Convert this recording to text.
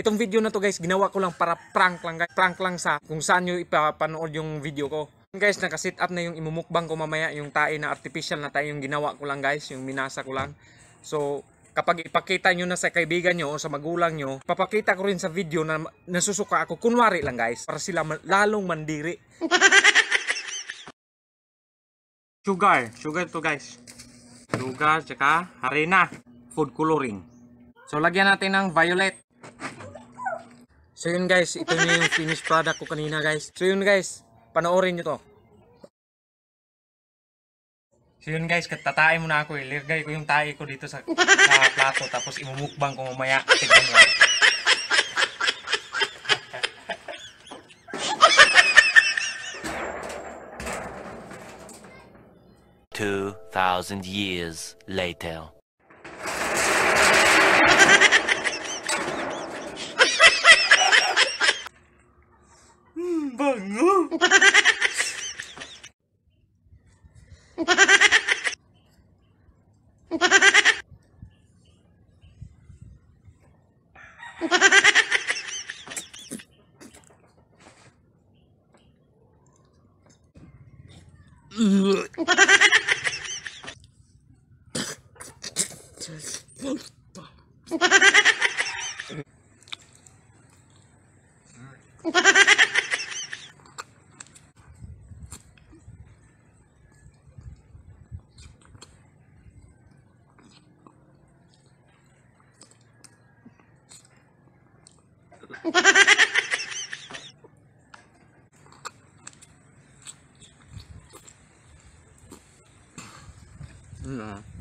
Itong video na to guys, ginawa ko lang para prank lang guys. Prank lang sa kung saan nyo ipapanood yung video ko. Guys, nakasit up na yung imumukbang ko mamaya, yung tae na artificial na tae yung ginawa ko lang guys, yung minasa ko lang. So, kapag ipakita nyo na sa kaibigan nyo o sa magulang nyo, papakita ko rin sa video na nasusuka ako. Kunwari lang guys, para sila ma- lalong mandiri. sugar, sugar to guys. Sugar, tsaka harina. Food coloring. So, lagyan natin ng violet. So yun guys, ito na yung finished product ko kanina guys. So yun guys, panoorin nyo to. So yun guys, katatain mo na ako eh. Lirgay ko yung tae ko dito sa, sa plato tapos imumukbang ko mamaya. Tignan mo. Two thousand years later. Ha ha ha! Mm, ah.